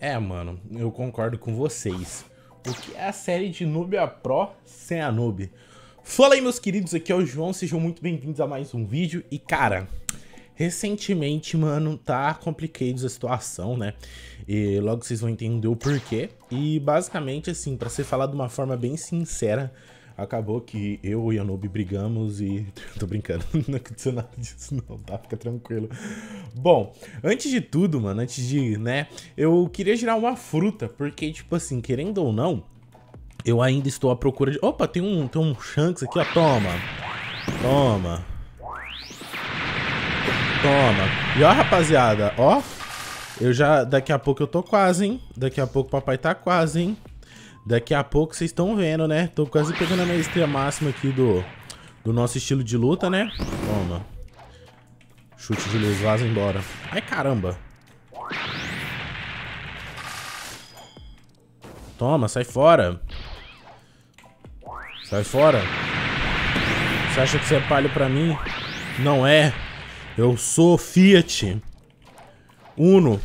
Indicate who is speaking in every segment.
Speaker 1: É, mano, eu concordo com vocês. O que é a série de Nubia Pro sem a Noob? Fala aí, meus queridos, aqui é o João, sejam muito bem-vindos a mais um vídeo. E, cara, recentemente, mano, tá complicado a situação, né? E logo vocês vão entender o porquê. E, basicamente, assim, pra ser falado de uma forma bem sincera, acabou que eu e a Noob brigamos e... Tô brincando, não aconteceu nada disso não, tá? Fica tranquilo. Bom, antes de tudo, mano, antes de, né, eu queria girar uma fruta, porque, tipo assim, querendo ou não, eu ainda estou à procura de... Opa, tem um, tem um Shanks aqui, ó, toma. Toma. Toma. E ó, rapaziada, ó, eu já, daqui a pouco eu tô quase, hein? Daqui a pouco o papai tá quase, hein? Daqui a pouco vocês estão vendo, né? Tô quase pegando a maestria máxima aqui do, do nosso estilo de luta, né? Toma. Chute de luz, vaza embora. Ai, caramba. Toma, sai fora. Sai fora. Você acha que você é palho pra mim? Não é. Eu sou Fiat. Uno.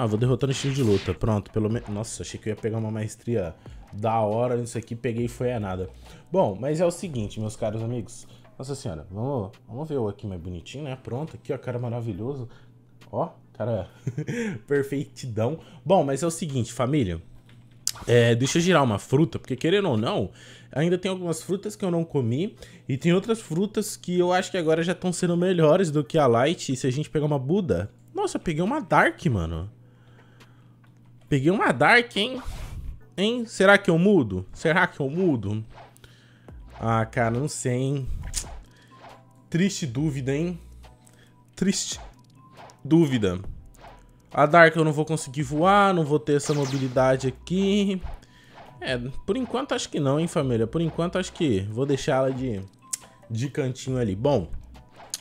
Speaker 1: Ah, vou derrotar no estilo de luta. Pronto, pelo menos... Nossa, achei que eu ia pegar uma maestria da hora nisso aqui. Peguei e foi a nada. Bom, mas é o seguinte, meus caros amigos. Nossa senhora, vamos, vamos ver o aqui mais bonitinho, né? Pronto, aqui, ó, cara maravilhoso. Ó, cara perfeitidão. Bom, mas é o seguinte, família. É, deixa eu girar uma fruta, porque querendo ou não, ainda tem algumas frutas que eu não comi e tem outras frutas que eu acho que agora já estão sendo melhores do que a Light. E se a gente pegar uma Buda... Nossa, peguei uma Dark, mano. Peguei uma Dark, hein? Hein? Será que eu mudo? Será que eu mudo? Ah, cara, não sei, hein? Triste dúvida, hein? Triste dúvida. A Dark eu não vou conseguir voar, não vou ter essa mobilidade aqui. É, por enquanto acho que não, hein, família? Por enquanto acho que vou deixar ela de, de cantinho ali. Bom,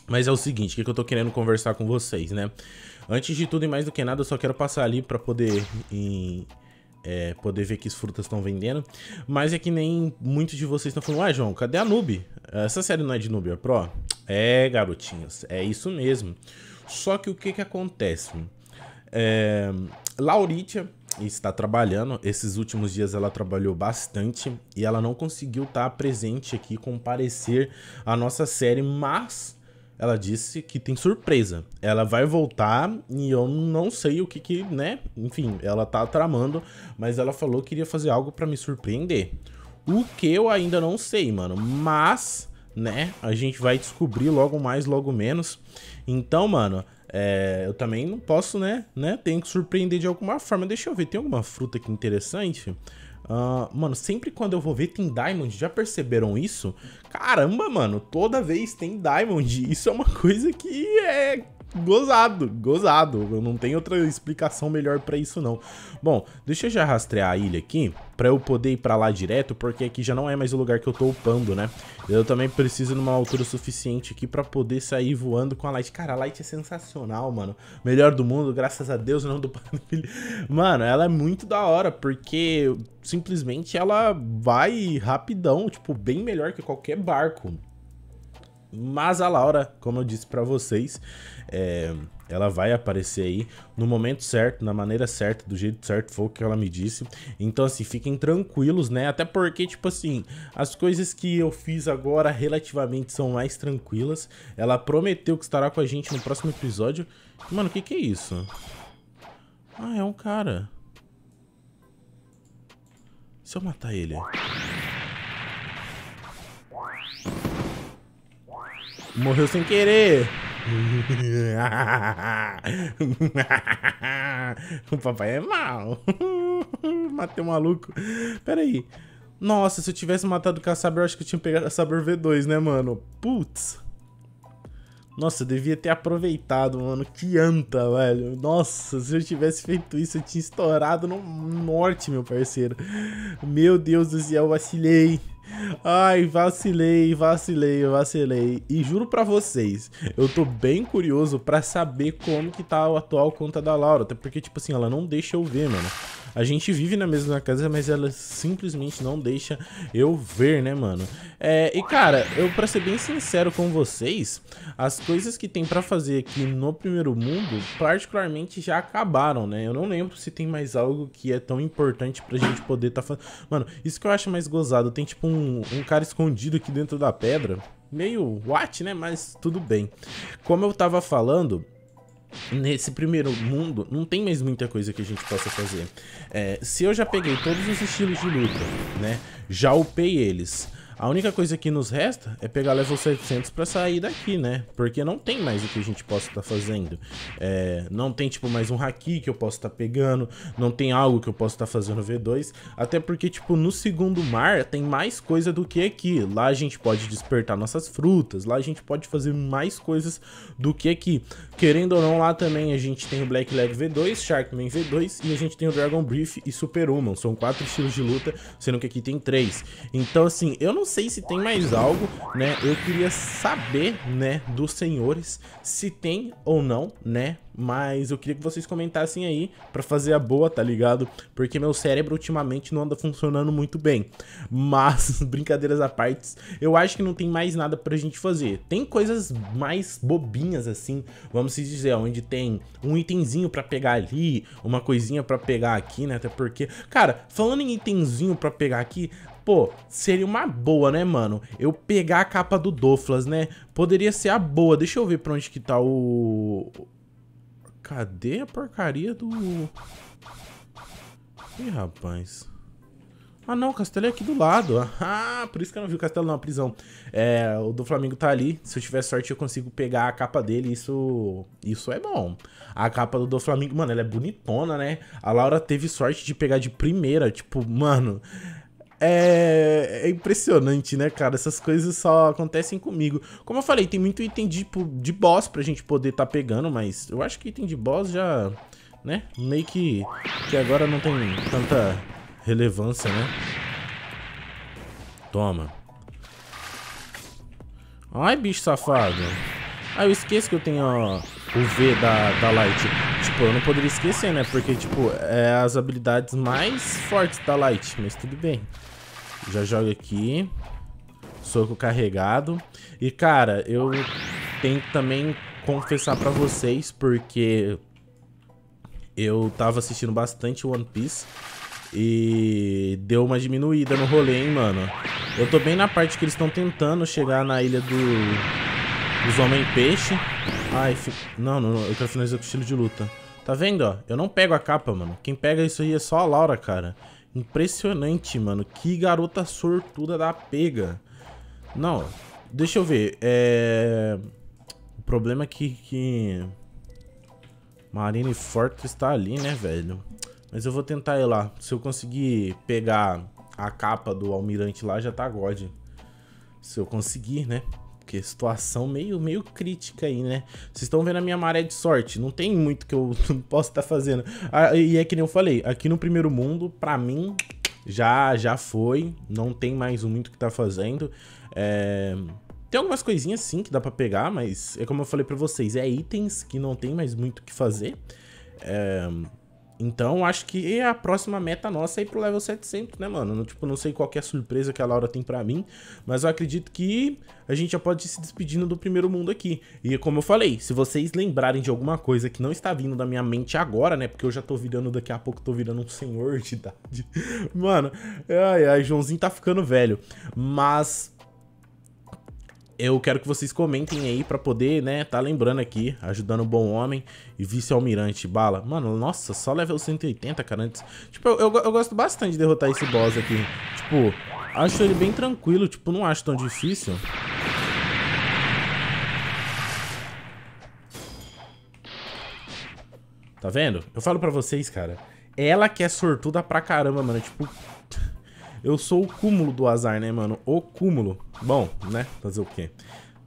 Speaker 1: mas é o seguinte, o que, que eu tô querendo conversar com vocês, né? Antes de tudo e mais do que nada, eu só quero passar ali pra poder... Em, é, poder ver que as frutas estão vendendo. Mas é que nem muitos de vocês estão falando, ué, João, cadê a Noob? Essa série não é de Nubia Pro? É, garotinhos, é isso mesmo. Só que o que que acontece? É, Lauritia está trabalhando, esses últimos dias ela trabalhou bastante e ela não conseguiu estar presente aqui, comparecer a nossa série, mas ela disse que tem surpresa. Ela vai voltar e eu não sei o que que, né? Enfim, ela tá tramando, mas ela falou que iria fazer algo para me surpreender. O que eu ainda não sei, mano, mas, né, a gente vai descobrir logo mais, logo menos. Então, mano, é, eu também não posso, né, né, tenho que surpreender de alguma forma. Deixa eu ver, tem alguma fruta aqui interessante? Uh, mano, sempre quando eu vou ver tem Diamond, já perceberam isso? Caramba, mano, toda vez tem Diamond. Isso é uma coisa que é gozado, gozado. Eu não tenho outra explicação melhor pra isso não. Bom, deixa eu já rastrear a ilha aqui, pra eu poder ir pra lá direto, porque aqui já não é mais o lugar que eu tô upando, né? Eu também preciso numa altura suficiente aqui pra poder sair voando com a Light. Cara, a Light é sensacional, mano. Melhor do mundo, graças a Deus, não do Mano, ela é muito da hora, porque simplesmente ela vai rapidão, tipo, bem melhor que qualquer barco. Mas a Laura, como eu disse para vocês, é, ela vai aparecer aí no momento certo, na maneira certa, do jeito certo, foi o que ela me disse. Então, assim, fiquem tranquilos, né? Até porque, tipo assim, as coisas que eu fiz agora relativamente são mais tranquilas. Ela prometeu que estará com a gente no próximo episódio. Mano, o que que é isso? Ah, é um cara. Se eu matar ele... Morreu sem querer. o papai é mal. Matei um maluco. Pera aí. Nossa, se eu tivesse matado o Caçaber, eu acho que eu tinha pegado a Saber V2, né, mano? Putz. Nossa, eu devia ter aproveitado, mano. Que anta, velho. Nossa, se eu tivesse feito isso, eu tinha estourado no norte, meu parceiro. Meu Deus do céu, vacilei. Ai, vacilei, vacilei, vacilei. E juro pra vocês, eu tô bem curioso pra saber como que tá a atual conta da Laura. Até porque, tipo assim, ela não deixa eu ver, mano. A gente vive na mesma casa, mas ela simplesmente não deixa eu ver, né, mano? É, e cara, eu pra ser bem sincero com vocês, as coisas que tem pra fazer aqui no primeiro mundo, particularmente já acabaram, né? Eu não lembro se tem mais algo que é tão importante pra gente poder tá fazendo. Mano, isso que eu acho mais gozado, tem tipo um, um cara escondido aqui dentro da pedra. Meio what, né? Mas tudo bem. Como eu tava falando, nesse primeiro mundo, não tem mais muita coisa que a gente possa fazer. É, se eu já peguei todos os estilos de luta, né? Já upei eles. A única coisa que nos resta é pegar level 700 pra sair daqui, né? Porque não tem mais o que a gente possa estar tá fazendo. É, não tem, tipo, mais um haki que eu possa estar tá pegando. Não tem algo que eu possa estar tá fazendo V2. Até porque, tipo, no segundo mar tem mais coisa do que aqui. Lá a gente pode despertar nossas frutas. Lá a gente pode fazer mais coisas do que aqui. Querendo ou não, lá também a gente tem o Black Leg V2, Sharkman V2 e a gente tem o Dragon Brief e Superhuman. São quatro estilos de luta, sendo que aqui tem três. Então, assim, eu não sei se tem mais algo, né? Eu queria saber, né, dos senhores se tem ou não, né? Mas eu queria que vocês comentassem aí pra fazer a boa, tá ligado? Porque meu cérebro ultimamente não anda funcionando muito bem. Mas, brincadeiras à parte, eu acho que não tem mais nada pra gente fazer. Tem coisas mais bobinhas assim, vamos dizer, onde tem um itemzinho pra pegar ali, uma coisinha pra pegar aqui, né? Até porque, cara, falando em itemzinho pra pegar aqui, Pô, seria uma boa, né, mano? Eu pegar a capa do Doflas, né? Poderia ser a boa. Deixa eu ver pra onde que tá o... Cadê a porcaria do... Ih, rapaz. Ah, não, o castelo é aqui do lado. Ah, por isso que eu não vi o castelo na prisão. É, o do Flamengo tá ali. Se eu tiver sorte, eu consigo pegar a capa dele. Isso isso é bom. A capa do, do Flamengo, mano, ela é bonitona, né? A Laura teve sorte de pegar de primeira. Tipo, mano... É, é, impressionante, né, cara? Essas coisas só acontecem comigo. Como eu falei, tem muito item de, tipo, de boss pra gente poder tá pegando, mas eu acho que item de boss já, né, meio que, que agora não tem tanta relevância, né? Toma. Ai, bicho safado. Ah, eu esqueço que eu tenho ó, o V da, da Light. Tipo, eu não poderia esquecer, né? Porque, tipo, é as habilidades mais fortes da Light. Mas tudo bem. Já joga aqui. Soco carregado. E, cara, eu tenho que também confessar pra vocês, porque eu tava assistindo bastante One Piece. E deu uma diminuída no rolê, hein, mano. Eu tô bem na parte que eles estão tentando chegar na ilha do... dos Homem-Peixe. Ai, fi... não, não, eu quero finalizar com estilo de luta. Tá vendo, ó? Eu não pego a capa, mano. Quem pega isso aí é só a Laura, cara. Impressionante, mano. Que garota sortuda da pega. Não, deixa eu ver. É... O problema é que... que... Marine Forte está ali, né, velho? Mas eu vou tentar ir lá. Se eu conseguir pegar a capa do almirante lá, já tá God. Se eu conseguir, né? Porque situação meio, meio crítica aí, né? Vocês estão vendo a minha maré de sorte. Não tem muito que eu posso estar tá fazendo. Ah, e é que nem eu falei. Aqui no primeiro mundo, pra mim, já, já foi. Não tem mais muito que tá fazendo. É... Tem algumas coisinhas sim que dá pra pegar, mas é como eu falei pra vocês, é itens que não tem mais muito o que fazer. É... Então, acho que a próxima meta nossa é ir pro level 700, né, mano? Tipo, não sei qual é a surpresa que a Laura tem pra mim, mas eu acredito que a gente já pode ir se despedindo do primeiro mundo aqui. E como eu falei, se vocês lembrarem de alguma coisa que não está vindo da minha mente agora, né? Porque eu já tô virando, daqui a pouco tô virando um senhor de idade. Mano, ai, ai, Joãozinho tá ficando velho. Mas eu quero que vocês comentem aí pra poder, né, tá lembrando aqui, ajudando o bom homem e vice-almirante bala. Mano, nossa, só level 180, cara, antes... Tipo, eu, eu, eu, gosto bastante de derrotar esse boss aqui. Tipo, acho ele bem tranquilo, tipo, não acho tão difícil. Tá vendo? Eu falo pra vocês, cara, ela que é sortuda pra caramba, mano, tipo... Eu sou o cúmulo do azar, né, mano? O cúmulo. Bom, né? Fazer o quê?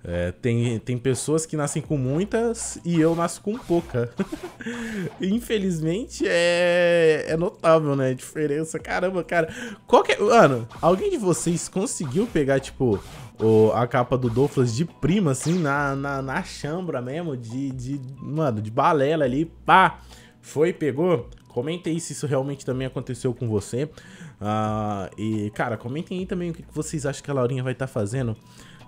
Speaker 1: É, tem, tem pessoas que nascem com muitas e eu nasço com pouca. Infelizmente é, é notável, né? A diferença. Caramba, cara. Qual que é. Mano, alguém de vocês conseguiu pegar, tipo, o, a capa do Douglas de prima, assim, na, na, na chambra mesmo? De, de. Mano, de balela ali. Pá! Foi, pegou? Comentem aí se isso realmente também aconteceu com você. Uh, e, cara, comentem aí também o que vocês acham que a Laurinha vai estar tá fazendo.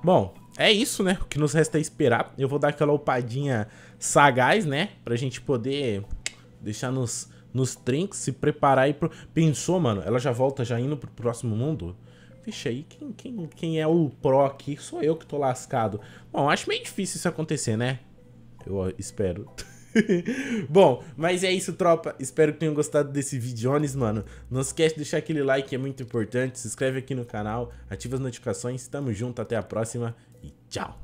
Speaker 1: Bom, é isso, né? O que nos resta é esperar. Eu vou dar aquela upadinha sagaz, né? Pra gente poder deixar nos, nos trinks, se preparar e pro... Pensou, mano? Ela já volta já indo pro próximo mundo? Vixe, aí quem, quem, quem é o pro aqui? Sou eu que tô lascado. Bom, acho meio difícil isso acontecer, né? Eu espero. Bom, mas é isso, tropa. Espero que tenham gostado desse videones, mano. Não esquece de deixar aquele like, é muito importante. Se inscreve aqui no canal, ativa as notificações. Tamo junto, até a próxima e tchau.